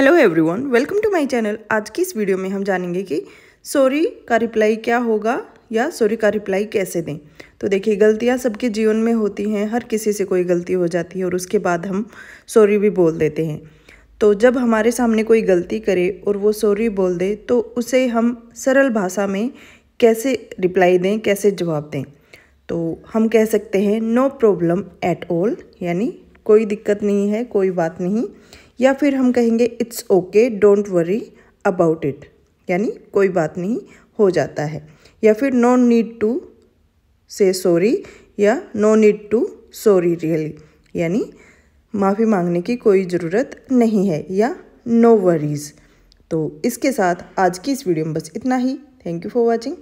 Hello everyone welcome to my channel आज की इस वीडियो में हम जानेंगे कि सॉरी का रिप्लाई क्या होगा या सॉरी का रिप्लाई कैसे दें। तो देखिए, गलतियाँ सबके जीवन में होती हैं, हर किसी से कोई गलती हो जाती है और उसके बाद हम सॉरी भी बोल देते हैं। तो जब हमारे सामने कोई गलती करे और वो सॉरी बोल दे तो उसे हम सरल भाषा में कैसे रिप्लाई दें, कैसे जवाब दें? तो हम कह सकते हैं नो प्रॉब्लम एट ऑल यानी कोई दिक्कत नहीं है, कोई बात नहीं। या फिर हम कहेंगे it's okay don't worry about it यानी कोई बात नहीं हो जाता है। या फिर no need to say sorry या no need to sorry really यानी माफ़ी मांगने की कोई ज़रूरत नहीं है या नो no वरीज़ तो इसके साथ आज की इस वीडियो में बस इतना ही। Thank you for watching